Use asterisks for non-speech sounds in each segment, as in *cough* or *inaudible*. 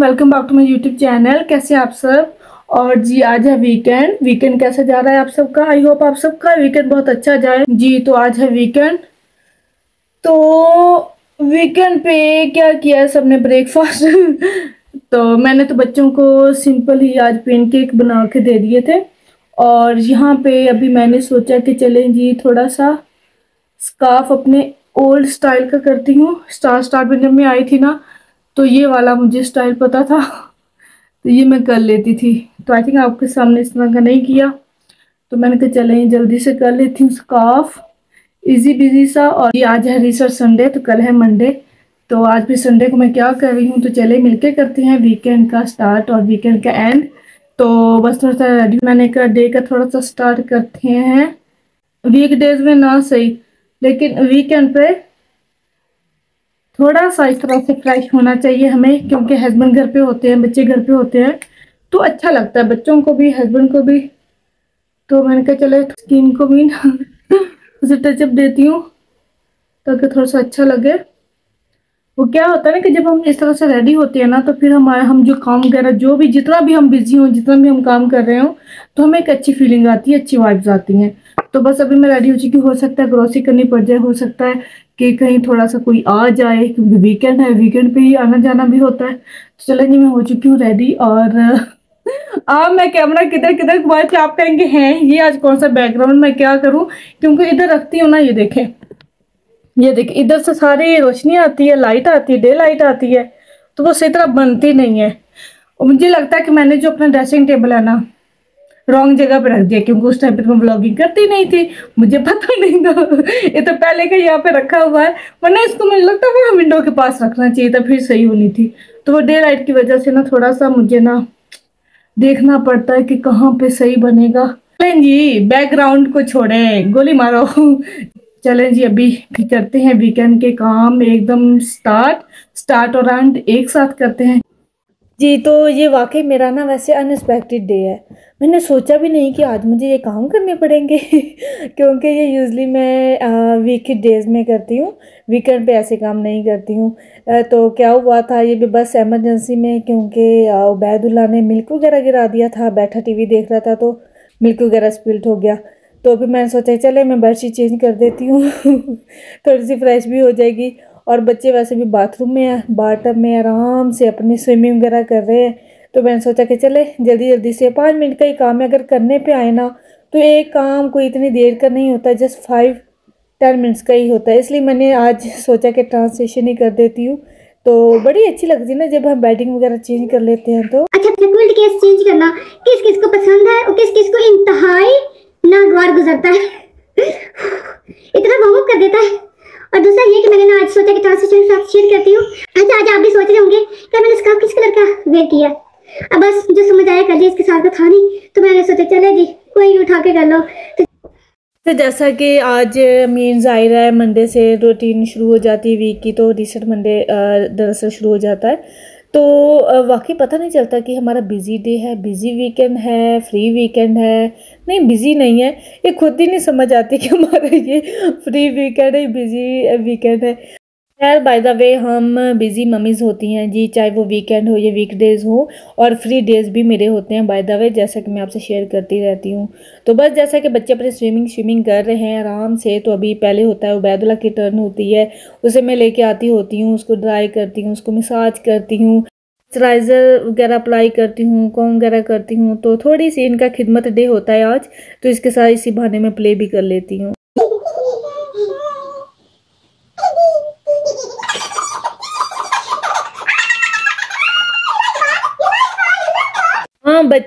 Welcome back to my YouTube channel कैसे आप सब? और जी, आज है वीकेंड वीकेंड कैसे जा रहा है आप सबका? आई होप आप सबका वीकेंड बहुत अच्छा जाए। जी तो आज है वीकेंड तो वीकेंड पे क्या किया है सबने ब्रेकफास्ट *laughs* तो मैंने तो बच्चों को सिंपल ही आज पेनकेक बना के दे दिए थे। और यहाँ पे अभी मैंने सोचा कि चलें जी थोड़ा सा स्काफ अपने ओल्ड स्टाइल का करती हूँ। स्टार स्टार में जब मैं आई थी ना तो ये वाला मुझे स्टाइल पता था। तो ये मैं कर लेती थी। तो आई थिंक आपके सामने इस तरह का नहीं किया। तो मैंने कहा, चले, जल्दी से कर लेती हूँ स्काफ इजी बिज़ी सा और ये आज है रिसर्च संडे तो कल है मंडे तो आज भी संडे को मैं क्या कर रही हूँ तो चले मिलके करते हैं वीकेंड का स्टार्ट और वीकेंड का एंड तो बस थोड़ा सा रेडी मैंने का डे का थोड़ा सा स्टार्ट करते हैं। वीक डेज़ में ना सही, लेकिन वीकेंड पे थोड़ा सा इस तरह से फ्रेश होना चाहिए हमें, क्योंकि हस्बैंड घर पे होते हैं, बच्चे घर पे होते हैं तो अच्छा लगता है। बच्चों को भी हस्बैंड को भी। तो मैंने कहा, चले स्किन को भी ना *laughs* उसे टचअप देती हूँ, ताकि थोड़ा सा अच्छा लगे। वो क्या होता है ना कि जब हम इस तरह से रेडी होते हैं ना तो फिर हमारे, हम जो काम वगैरह जो भी, जितना भी हम बिज़ी हों, जितना भी हम काम कर रहे हो तो हमें एक अच्छी फीलिंग आती है, अच्छी वाइब्स आती हैं। तो बस अभी मैं रेडी हो चुकी हो सकता है ग्रोसरी करनी पड़ जाए, हो सकता है कि कहीं थोड़ा सा कोई आ जाए, क्योंकि वीकेंड है वीकेंड पे ही आना जाना भी होता है। तो चलें जी, मैं हो चुकी हूँ रेडी और *laughs* अब मैं कैमरा किधर किधर घुमाए थे आप कहेंगे, हैं ये आज कौन सा बैकग्राउंड मैं क्या करूँ? क्योंकि इधर रखती हूँ ना, ये देखें। ये देखें, इधर से सारी रोशनी आती है लाइट आती है डे लाइट आती है तो वो सही तरह बनती नहीं है। और मुझे लगता है कि मैंने जो अपना ड्रेसिंग टेबल है ना रॉन्ग जगह पे रख दिया, क्योंकि उस टाइम पे तो मैं ब्लॉगिंग करती नहीं थी। मुझे पता नहीं था। ये तो पहले का यहाँ पे रखा हुआ है। वरना इसको मुझे लगता है विंडो के पास रखना चाहिए था, फिर सही होनी थी। तो वो डे लाइट की वजह से ना थोड़ा सा मुझे ना देखना पड़ता है कि कहाँ पे सही बनेगा। जी बैकग्राउंड को छोड़े, गोली मारो। चलें जी, अभी करते हैं वीकेंड के काम एकदम स्टार्ट स्टार्ट और एंड एक साथ करते हैं। जी तो ये वाकई मेरा ना वैसे अनएक्सपेक्टेड डे है। मैंने सोचा भी नहीं कि आज मुझे ये काम करने पड़ेंगे, *laughs* क्योंकि ये यूज़ली मैं वीक डेज़ में करती हूँ वीकेंड पे ऐसे काम नहीं करती हूँ। तो क्या हुआ था, ये भी बस एमरजेंसी में, क्योंकि उबैदुल्ला ने मिल्क वगैरह गिरा दिया था, बैठा टीवी देख रहा था तो मिल्क वगैरह स्पिल्ट हो गया। तो अभी मैंने सोचा चले मैं बेडशीट चेंज कर देती हूँ। *laughs* थोड़ी सी फ्रेश भी हो जाएगी। और बच्चे वैसे भी बाथरूम में बाटम में आराम से अपनी स्विमिंग वगैरह कर रहे हैं। तो मैंने सोचा कि चले जल्दी जल्दी से पाँच मिनट का ही काम है, अगर करने पे आए ना तो एक काम कोई इतनी देर का नहीं होता, जस्ट फाइव, टेन मिनट्स का ही होता है। इसलिए मैंने आज सोचा कि ट्रांसलेशन ही कर देती हूँ। तो बड़ी अच्छी लगती है ना, जब हम बैटिंग वगैरह चेंज कर लेते हैं तो। अच्छा चेंज करना किस किस को पसंद है और किस किस को इंतहाई नागवार गुजरता है। इतना वार्म कर देता है। और दूसरा ये कि मैंने ना आज सोचा कि ट्रांसलेशन साथ शेयर करती हूँ। अच्छा आज आप भी सोच रहे होंगे कि मैंने स्कार्फ किस कलर का वेयर किया? अब बस जो समझ आया कर लिया इसके साथ तो था नहीं। तो मैंने सोचा, चले जी, कोई उठा के कर लो। तो जैसा कि आज मीन ज़ाहिर है, मंडे से रूटीन शुरू हो जाती है वीक की तो रिसेंट मंडे दरअसल शुरू हो जाता है। तो वाकई पता नहीं चलता कि हमारा बिज़ी डे है बिज़ी वीकेंड है फ्री वीकेंड है। नहीं बिज़ी नहीं है। ये खुद ही नहीं समझ आती कि हमारा ये फ्री वीकेंड है बिज़ी वीकेंड है। खैर बाय द वे हम बिज़ी मम्मीज़ होती हैं जी, चाहे वो वीकेंड हो या वीक डेज़ हो, और फ्री डेज़ भी मेरे होते हैं। बाय द वे जैसा कि मैं आपसे शेयर करती रहती हूँ। तो बस जैसा कि बच्चे अपने स्विमिंग स्विमिंग कर रहे हैं आराम से तो अभी पहले होता है, उबैदुल्ला की टर्न होती है। उसे मैं लेके आती होती हूँ, उसको ड्राई करती हूँ, उसको मसाज करती हूँ मॉइस्चराइज़र वगैरह अप्लाई करती हूँ कॉम वगैरह करती हूँ। तो थोड़ी सी इनका खिदमत डे होता है आज तो इसके साथ इसी बहाने में प्ले भी कर लेती हूँ।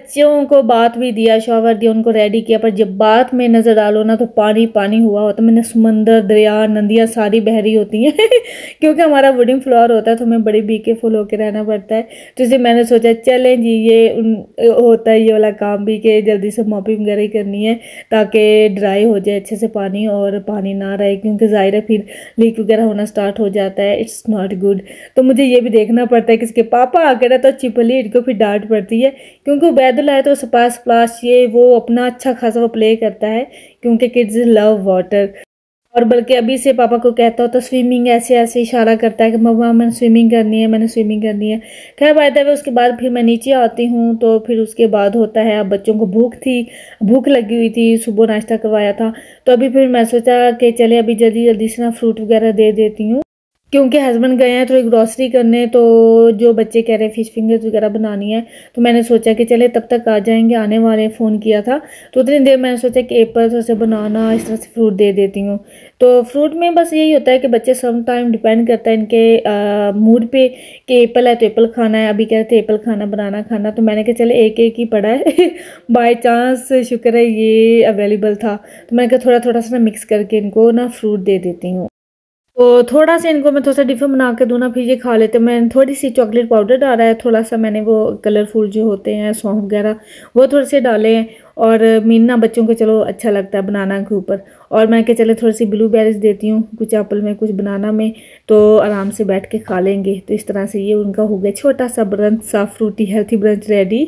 बच्चों को बात भी दिया, शॉवर दिया, उनको रेडी किया, पर जब बात में नज़र डालो ना तो पानी पानी हुआ होता मैंने समंदर, दरिया, नदियाँ सारी बह रही होती हैं, *laughs* क्योंकि हमारा वुडिंग फ्लोर होता है तो हमें बड़ी बीके फुल होकर रहना पड़ता है। तो इसलिए मैंने सोचा, चलें जी, ये होता है ये वाला काम भी कि जल्दी से मॉपिंग वगैरह करनी है, ताकि ड्राई हो जाए अच्छे से पानी और पानी ना रहे, क्योंकि ज़ाहिर है फिर लीक वगैरह होना स्टार्ट हो जाता है। इट्स नॉट गुड तो मुझे ये भी देखना पड़ता है कि इसके पापा आकर तो अच्छी इनको फिर डांट पड़ती है, क्योंकि उबैदुल्ला है तो स्पास प्लास ये वो अपना अच्छा खासा वो प्ले करता है, क्योंकि किड्स लव वाटर और बल्कि अभी से पापा को कहता हो तो स्विमिंग ऐसे ऐसे इशारा करता है कि, मम्मा, मैंने स्विमिंग करनी है, मैंने स्विमिंग करनी है. खैर बाय द उसके बाद फिर मैं नीचे आती हूँ तो फिर उसके बाद होता है, अब बच्चों को भूख थी, भूख लगी हुई थी, सुबह नाश्ता करवाया था तो अभी फिर मैं सोचा कि चले, अभी जल्दी जल्दी से ना फ्रूट वगैरह दे देती हूँ। क्योंकि हस्बैंड गए हैं थोड़ी ग्रॉसरी करने तो जो बच्चे कह रहे हैं फ़िश फिंगर्स वगैरह बनानी है तो मैंने सोचा कि चले तब तक आ जाएँगे, आने वाले फ़ोन किया था। तो उतनी देर मैंने सोचा कि एप्पल थोड़ा से बनाना, इस तरह से फ्रूट दे देती हूँ। तो फ्रूट में बस यही होता है कि बच्चे सम टाइम डिपेंड करता है इनके मूड पे कि एप्पल है तो एप्पल खाना है, अभी कह रहे थे एप्पल खाना बनाना खाना तो मैंने कहा, चले एक एक ही पड़ा है। *laughs* बाई चांस शुक्र है ये अवेलेबल था। तो मैंने कहा थोड़ा थोड़ा सा ना मिक्स करके इनको ना फ्रूट दे देती हूँ। तो थोड़ा सा इनको मैं थोड़ा सा डिफरेंट बना के दूँ ना, फिर ये खा लेते मैंने थोड़ी सी चॉकलेट पाउडर डाला है, थोड़ा सा मैंने वो कलरफुल जो होते हैं, सौंफ वगैरह, वो थोड़े से डाले हैं। और मीना बच्चों को चलो अच्छा लगता है बनाना के ऊपर। और मैं क्या चले थोड़ी सी ब्लूबेरीज देती हूँ, कुछ एप्पल में, कुछ बनाना में तो आराम से बैठ के खा लेंगे। तो इस तरह से ये उनका हो गया छोटा सा ब्रंच सा फ्रूटी हेल्थी ब्रंच रेडी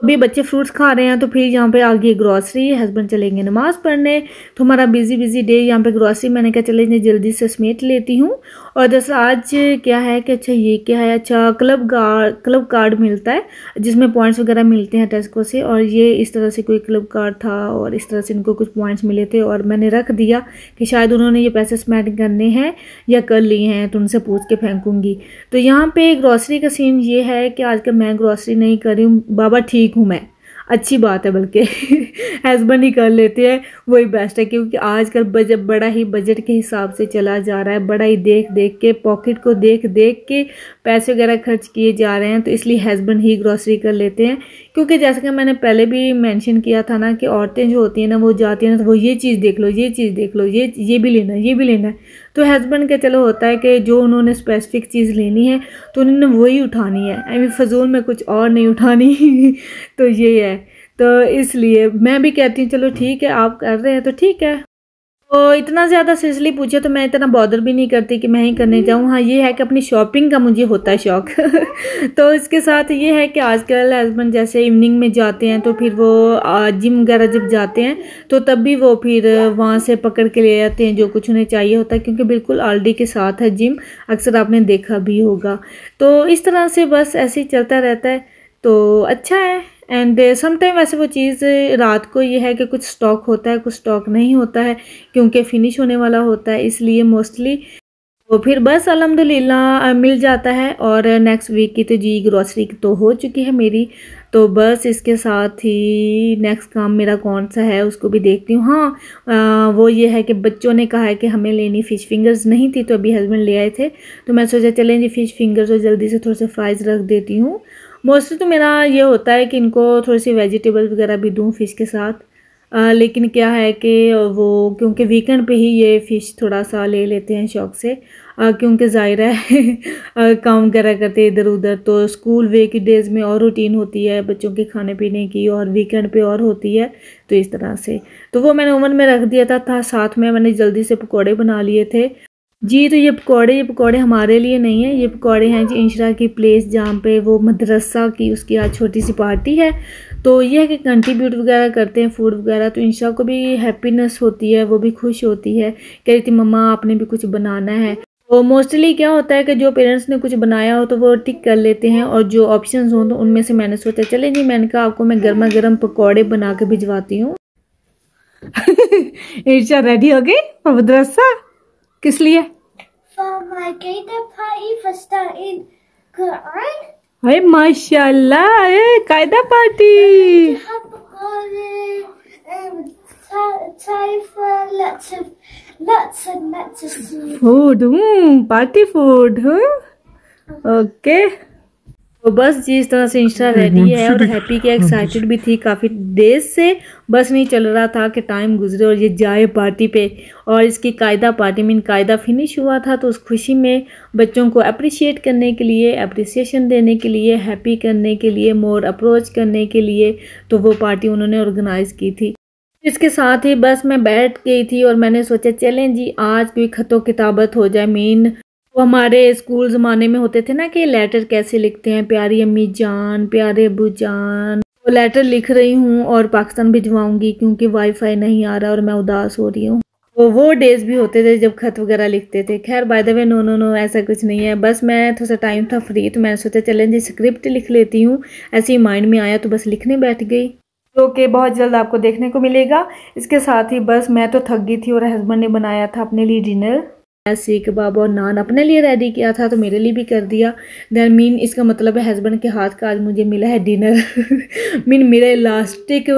अभी बच्चे फ्रूट्स खा रहे हैं तो फिर यहाँ पे आ गई ग्रॉसरी हस्बैंड चलेंगे नमाज़ पढ़ने। तो हमारा बिज़ी बिज़ी डे यहाँ पे ग्रॉसरी मैंने कहा चले जल्दी से समेट लेती हूँ। और दरअसल आज क्या है कि अच्छा ये क्या है अच्छा क्लब कार्ड क्लब कार्ड मिलता है, जिसमें पॉइंट्स वगैरह मिलते हैं टेस्को से। और ये इस तरह से कोई क्लब कार्ड था और इस तरह से इनको कुछ पॉइंट्स मिले थे और मैंने रख दिया कि शायद उन्होंने ये पैसे स्मेट करने हैं या कर लिए हैं तो उनसे पूछ के फेंकूँगी। तो यहाँ पर ग्रॉसरी का सीन ये है कि आजकल मैं ग्रॉसरी नहीं कर रही हूँ, बाबा ठीक ठीक हूँ मैं। अच्छी बात है बल्कि। *laughs* हस्बैंड ही कर लेते हैं, वही बेस्ट है क्योंकि आजकल बजट बड़ा ही बजट के हिसाब से चला जा रहा है, बड़ा ही देख देख के पॉकेट को देख देख के पैसे वगैरह खर्च किए जा रहे हैं तो इसलिए हस्बैंड ही ग्रॉसरी कर लेते हैं। क्योंकि जैसे कि मैंने पहले भी मेंशन किया था ना कि औरतें जो होती हैं ना, वो जाती हैं ना तो वो ये चीज़ देख लो, ये चीज़ देख लो, ये ये भी लेना ये भी लेना तो हस्बैंड के चलो होता है कि जो उन्होंने स्पेसिफिक चीज़ लेनी है तो उन्होंने वही उठानी है। आई मीन फजूल में कुछ और नहीं उठानी। *laughs* तो ये है। तो इसलिए मैं भी कहती हूँ, चलो ठीक है, आप कर रहे हैं तो ठीक है। तो इतना ज़्यादा सीरियसली पूछे तो मैं इतना बॉदर भी नहीं करती कि मैं ही करने जाऊँ। हाँ ये है कि अपनी शॉपिंग का मुझे होता है शौक। *laughs* तो इसके साथ ये है कि आजकल हस्बैंड जैसे इवनिंग में जाते हैं तो फिर वो जिम वगैरह जब जाते हैं तो तब भी वो फिर वहाँ से पकड़ के ले आते हैं जो कुछ उन्हें चाहिए होता है, क्योंकि बिल्कुल आलडी के साथ है जिम अक्सर आपने देखा भी होगा। तो इस तरह से बस ऐसे ही चलता रहता है। तो अच्छा है। एंड समटाइम वैसे वो चीज़ रात को ये है कि कुछ स्टॉक होता है कुछ स्टॉक नहीं होता है क्योंकि फिनिश होने वाला होता है इसलिए मोस्टली तो फिर बस अलहमदिल्ला मिल जाता है और नेक्स्ट वीक की तो जी ग्रॉसरी तो हो चुकी है मेरी। तो बस इसके साथ ही नेक्स्ट काम मेरा कौन सा है उसको भी देखती हूँ। हाँ आ, वो ये है कि बच्चों ने कहा है कि हमें लेनी फ़िश फिंगर्स नहीं थी तो अभी हस्बैंड ले आए थे। तो मैं सोचा चलें जी फ़िश फिंगर्स और जल्दी से थोड़े से फ्राइज़ रख देती हूँ। मोस्टली तो मेरा ये होता है कि इनको थोड़ी सी वेजिटेबल वगैरह भी दूँ फ़िश के साथ। आ, लेकिन क्या है कि वो क्योंकि वीकेंड पे ही ये फ़िश थोड़ा सा ले लेते हैं शौक से। क्योंकि ज़ाहिर है *laughs* काम वगैरह करते इधर उधर तो स्कूल वे की डेज़ में और रूटीन होती है बच्चों के खाने पीने की और वीकेंड पे और होती है तो इस तरह से। तो वो मैंने ओवन में रख दिया था, था साथ में मैंने जल्दी से पकौड़े बना लिए थे। जी तो ये पकौड़े ये पकौड़े हमारे लिए नहीं है। ये पकौड़े हैं जी इंशरा की प्लेस जहाँ पे वो मदरसा की उसकी आज छोटी सी पार्टी है। तो ये है कि कंट्रीब्यूट वगैरह करते हैं, फ़ूड वगैरह तो इंशरा को भी हैप्पीनेस होती है, वो भी खुश होती है। कह रही थी, मम्मा, आपने भी कुछ बनाना है। तो मोस्टली क्या होता है कि जो पेरेंट्स ने कुछ बनाया हो तो वो टिक कर लेते हैं और जो ऑप्शन हों तो उनमें से मैंने सोचा, चले जी, मैंने कहा आपको मैं गर्मा गर्म पकौड़े बना के भिजवाती हूँ। *laughs* ईर्षा रेडी हो गई? मदरसा? किस लिए? अरे माशाल्लाह कायदा party. Food party food okay तो बस जी इस तरह से इंस्टा रेडी है और हैप्पी के एक्साइटेड भी थी काफ़ी देर से। बस नहीं चल रहा था कि टाइम गुजरे और ये जाए पार्टी पे। और इसकी कायदा पार्टी में कायदा फिनिश हुआ था तो उस खुशी में बच्चों को अप्रिशिएट करने के लिए अप्रिसिएशन देने के लिए हैप्पी करने के लिए मोर अप्रोच करने के लिए तो वो पार्टी उन्होंने ऑर्गेनाइज़ की थी। इसके साथ ही बस मैं बैठ गई थी और मैंने सोचा चलें जी आज कोई खतों किताबत हो जाए मेन वो हमारे स्कूल ज़माने में होते थे ना कि लेटर कैसे लिखते हैं, प्यारी अम्मी जान, प्यारे अबू जान। वो लेटर लिख रही हूँ और पाकिस्तान भिजवाऊँगी क्योंकि वाईफाई नहीं आ रहा और मैं उदास हो रही हूँ। तो वो डेज़ भी होते थे जब खत वगैरह लिखते थे। खैर by the way no no no ऐसा कुछ नहीं है। बस मैं थोड़ा सा टाइम था फ्री तो मैंने सोचा चलें जी स्क्रिप्ट लिख लेती हूँ। ऐसे ही माइंड में आया तो बस लिखने बैठ गई। जो कि बहुत जल्द आपको देखने को मिलेगा। इसके साथ ही बस मैं तो थक गई थी और हस्बैंड ने बनाया था अपने लिए डिनर सीख कबाब और नान अपने लिए रेडी किया था तो मेरे लिए भी कर दिया। दैन मीन इसका मतलब है हस्बैंड के हाथ का आज मुझे मिला है डिनर मीन *laughs* मेरा इलास्टिक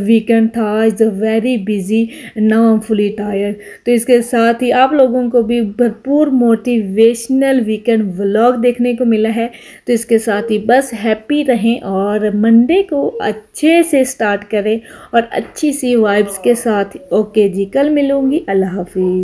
वीकेंड था। Is a very busy now am fully tired तो इसके साथ ही आप लोगों को भी भरपूर मोटिवेशनल वीकेंड व्लॉग देखने को मिला है। तो इसके साथ ही बस हैप्पी रहें और मंडे को अच्छे से स्टार्ट करें और अच्छी सी वाइब्स के साथ। ओके जी, कल मिलूँगी। अल्लाह हाफिज़।